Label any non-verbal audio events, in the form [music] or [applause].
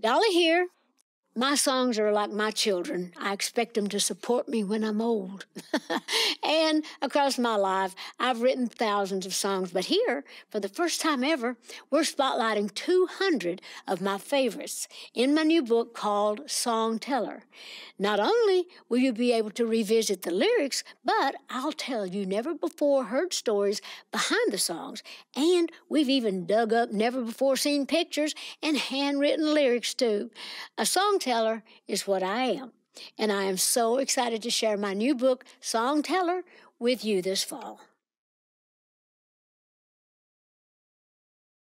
Dolly here. My songs are like my children. I expect them to support me when I'm old. [laughs] and across my life, I've written thousands of songs, but here, for the first time ever, we're spotlighting 200 of my favorites in my new book called Songteller. Not only will you be able to revisit the lyrics, but I'll tell you never before heard stories behind the songs, and we've even dug up never before seen pictures and handwritten lyrics too. A song teller is what I am. And I am so excited to share my new book, Songteller, with you this fall.